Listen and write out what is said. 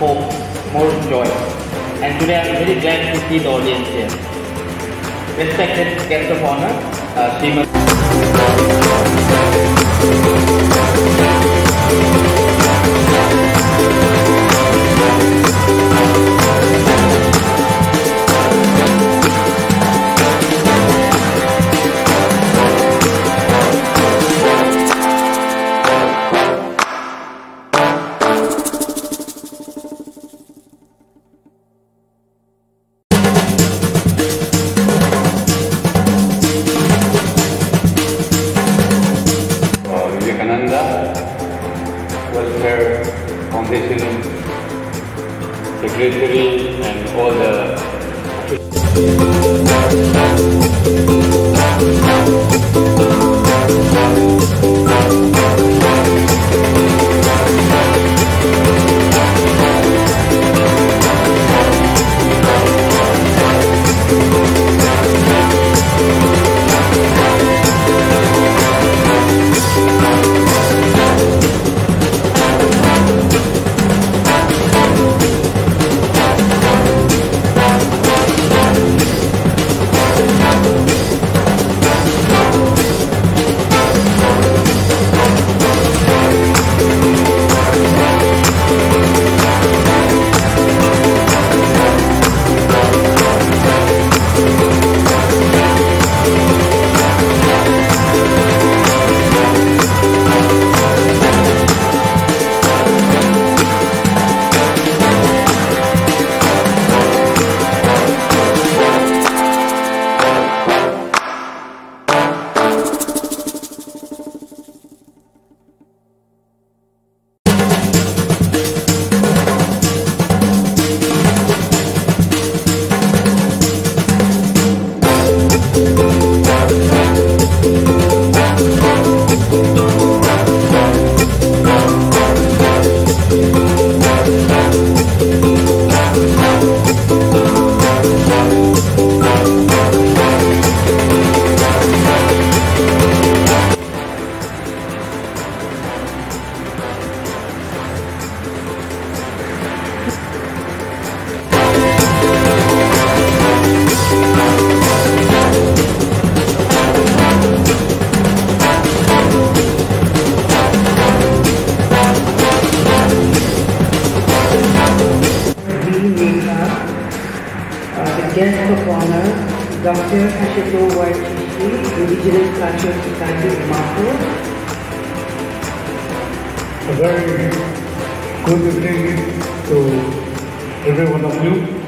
hope, more joy. And today I'm very glad to see the audience here. Respected guest of honor, uh, Sriman. Foundation Secretary and all the guest of honor, Dr. Ashuto Waitishi, Indigenous Cultural Society, Dimapur. A very good evening to every one of you.